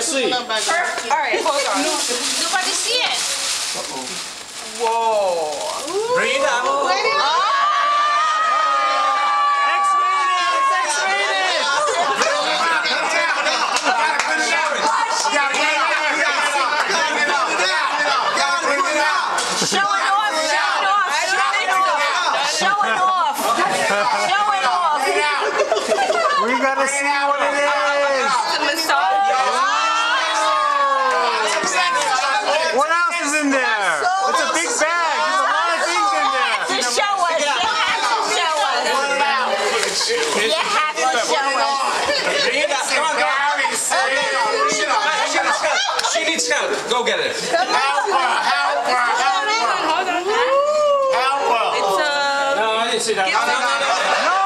see. All right, hold on. Nobody see it. Whoa. Bring it up. Showing off, showing off, showing off, showing off. Show it off. Show it off. We gotta see what it is. The massage. What else is in there? It's a big bag. There's a lot of things in there. To show us, you have to show us. You have to show us. Bring it up. Come on, go. She needs help. Go get it. Alpha, Alpha, Elpha. Alpha. It's uh No, I didn't see that. No, no, no, no. No,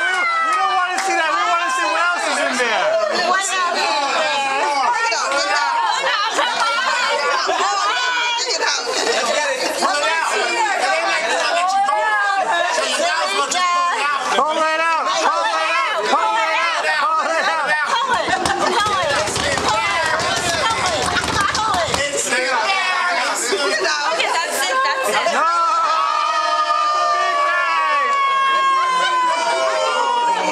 we, we don't want to see that. We want to see what else is in there. What else is there? Let's get it. Pull it out. Pull it out. Pull it out. Pull it out. Okay, that's it, that's it. No,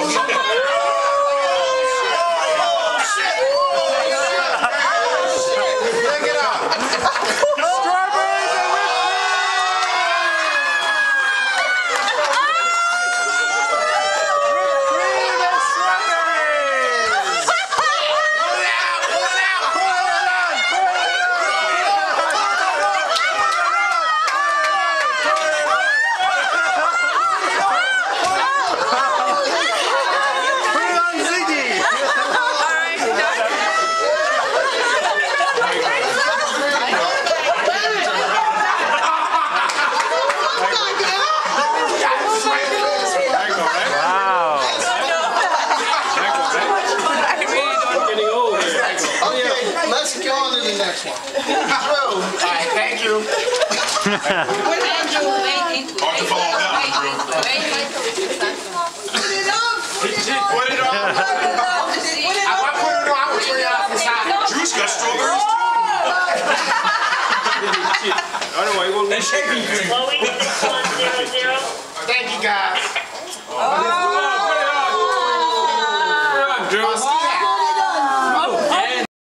it's a big bag. Strawberries and whipped cream and strawberries. Put it on Ziggy. Wow. Getting old here. Okay, let's go on to the next one. All right, thank you. To follow that one, Put it on. I want to put it on. I turn it. Drew. Drew's got we'll. Thank you, guys.